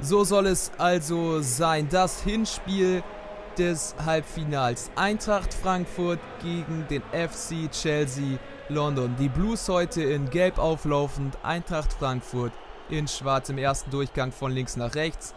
So soll es also sein. Das Hinspiel des Halbfinals. Eintracht Frankfurt gegen den FC Chelsea London. Die Blues heute in Gelb auflaufend. Eintracht Frankfurt in Schwarz im ersten Durchgang von links nach rechts.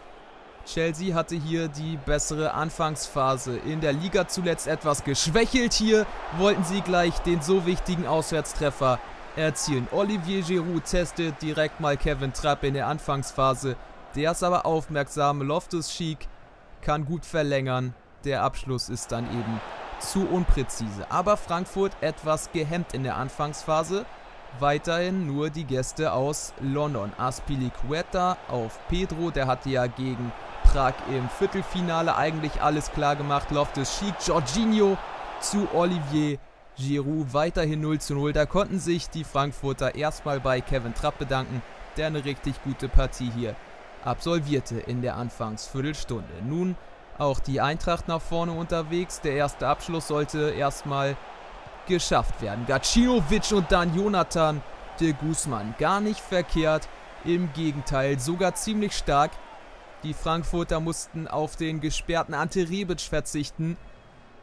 Chelsea hatte hier die bessere Anfangsphase. In der Liga zuletzt etwas geschwächelt. Hier wollten sie gleich den so wichtigen Auswärtstreffer erzielen. Olivier Giroud testet direkt mal Kevin Trapp in der Anfangsphase. Der ist aber aufmerksam. Loftus Cheek kann gut verlängern. Der Abschluss ist dann eben zu unpräzise. Aber Frankfurt etwas gehemmt in der Anfangsphase. Weiterhin nur die Gäste aus London. Aspilicueta auf Pedro, der hatte ja gegen Prag im Viertelfinale eigentlich alles klar gemacht. Loftus Cheek, Jorginho zu Olivier Giroud weiterhin 0 zu 0. Da konnten sich die Frankfurter erstmal bei Kevin Trapp bedanken, der eine richtig gute Partie hier absolvierte in der Anfangsviertelstunde. Nun auch die Eintracht nach vorne unterwegs. Der erste Abschluss sollte erstmal geschafft werden. Gacinovic und dann Jonathan de Guzman. Gar nicht verkehrt, im Gegenteil, sogar ziemlich stark. Die Frankfurter mussten auf den gesperrten Ante Rebic verzichten.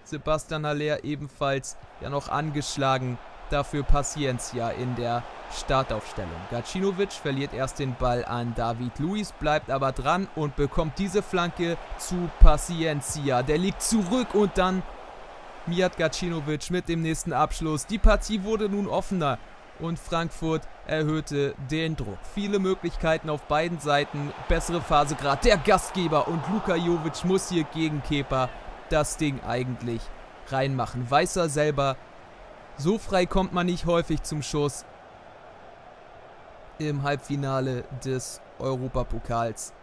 Sebastian Haller ebenfalls ja noch angeschlagen. Dafür Paciencia in der Startaufstellung. Gacinovic verliert erst den Ball an David Luiz, bleibt aber dran und bekommt diese Flanke zu Paciencia. Der liegt zurück und dann Mijat Gacinovic mit dem nächsten Abschluss. Die Partie wurde nun offener und Frankfurt erhöhte den Druck. Viele Möglichkeiten auf beiden Seiten. Bessere Phase gerade der Gastgeber und Luka Jovic muss hier gegen Kepa das Ding eigentlich reinmachen. Weiß er selber, so frei kommt man nicht häufig zum Schuss im Halbfinale des Europapokals.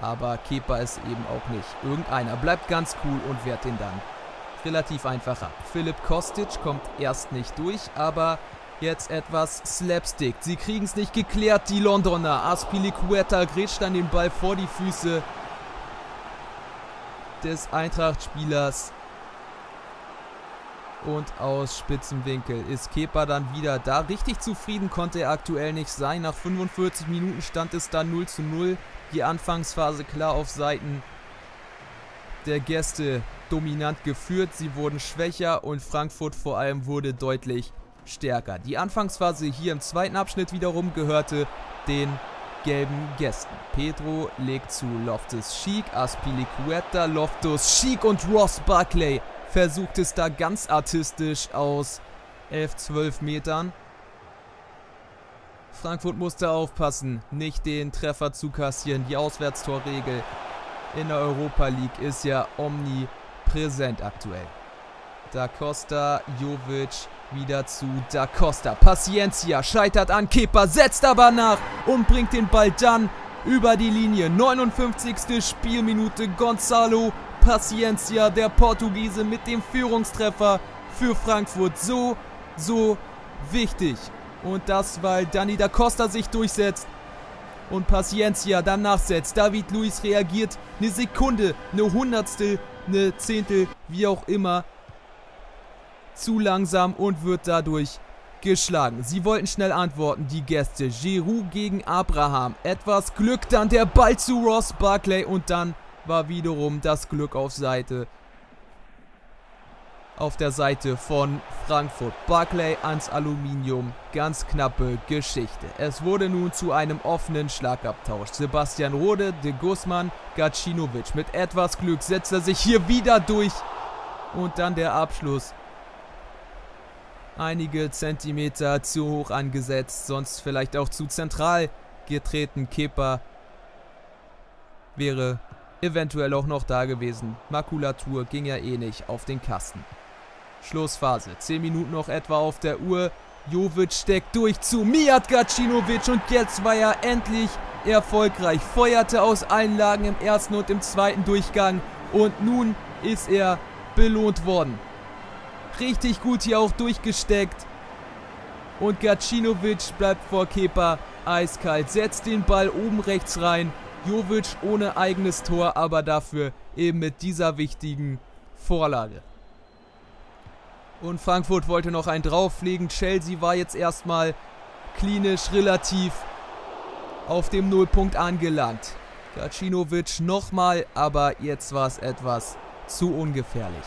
Aber Kepa ist eben auch nicht irgendeiner. Bleibt ganz cool und wehrt den dann relativ einfach ab. Philipp Kostic kommt erst nicht durch, aber jetzt etwas Slapstick. Sie kriegen es nicht geklärt, die Londoner. Aspilicueta grätscht dann den Ball vor die Füße des Eintracht-Spielers. Und aus Spitzenwinkel ist Kepa dann wieder da. Richtig zufrieden konnte er aktuell nicht sein. Nach 45 Minuten stand es dann 0 zu 0. Die Anfangsphase klar auf Seiten der Gäste dominant geführt. Sie wurden schwächer und Frankfurt vor allem wurde deutlich stärker. Die Anfangsphase hier im zweiten Abschnitt wiederum gehörte den gelben Gästen. Pedro legt zu Loftus Cheek, Aspilicueta, Loftus Cheek und Ross Barclay versucht es da ganz artistisch aus 11, 12 Metern. Frankfurt musste aufpassen, nicht den Treffer zu kassieren. Die Auswärtstorregel in der Europa League ist ja omnipräsent aktuell. Da Costa, Jovic, wieder zu Da Costa. Paciencia scheitert an Kepa, setzt aber nach und bringt den Ball dann über die Linie. 59. Spielminute Gonzalo Paciencia, der Portugiese mit dem Führungstreffer für Frankfurt. So, so wichtig. Und das, weil Dani da Costa sich durchsetzt und Paciencia dann nachsetzt. David Luiz reagiert eine Sekunde, eine Hundertstel, eine Zehntel, wie auch immer, zu langsam und wird dadurch geschlagen. Sie wollten schnell antworten, die Gäste. Giroud gegen Abraham. Etwas Glück, dann der Ball zu Ross Barclay und dann war wiederum das Glück auf Seite auf der Seite von Frankfurt. Barclay ans Aluminium. Ganz knappe Geschichte. Es wurde nun zu einem offenen Schlagabtausch. Sebastian Rode, de Guzman, Gacinovic. Mit etwas Glück setzt er sich hier wieder durch. Und dann der Abschluss. Einige Zentimeter zu hoch angesetzt, sonst vielleicht auch zu zentral getreten. Kepa wäre eventuell auch noch da gewesen. Makulatur ging ja eh nicht auf den Kasten. Schlussphase. 10 Minuten noch etwa auf der Uhr. Jovic steckt durch zu Mijat Gacinovic und jetzt war er endlich erfolgreich. Feuerte aus allen Lagen im ersten und im zweiten Durchgang und nun ist er belohnt worden. Richtig gut hier auch durchgesteckt. Und Gacinovic bleibt vor Kepa eiskalt, setzt den Ball oben rechts rein Jovic ohne eigenes Tor, aber dafür eben mit dieser wichtigen Vorlage. Und Frankfurt wollte noch einen drauflegen. Chelsea war jetzt erstmal klinisch relativ auf dem Nullpunkt angelangt. Gacinovic nochmal, aber jetzt war es etwas zu ungefährlich.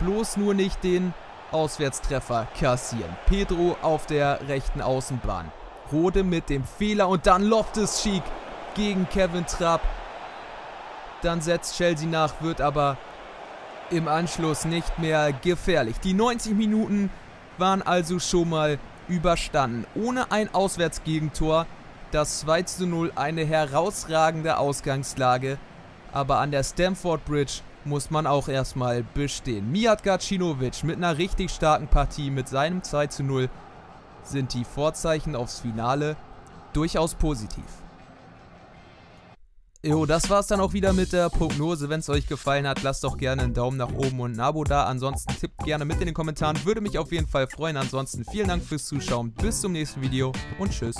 Bloß nur nicht den Auswärtstreffer kassieren. Pedro auf der rechten Außenbahn. Rode mit dem Fehler und dann Loftus Cheek gegen Kevin Trapp. Dann setzt Chelsea nach, wird aber im Anschluss nicht mehr gefährlich. Die 90 Minuten waren also schon mal überstanden. Ohne ein Auswärtsgegentor. Das 2 zu 0 eine herausragende Ausgangslage. Aber an der Stamford Bridge muss man auch erstmal bestehen. Mijat Gacinovic mit einer richtig starken Partie mit seinem 2 zu 0 sind die Vorzeichen aufs Finale durchaus positiv. Jo, das war's dann auch wieder mit der Prognose. Wenn es euch gefallen hat, lasst doch gerne einen Daumen nach oben und ein Abo da. Ansonsten tippt gerne mit in den Kommentaren. Würde mich auf jeden Fall freuen. Ansonsten vielen Dank fürs Zuschauen. Bis zum nächsten Video und tschüss.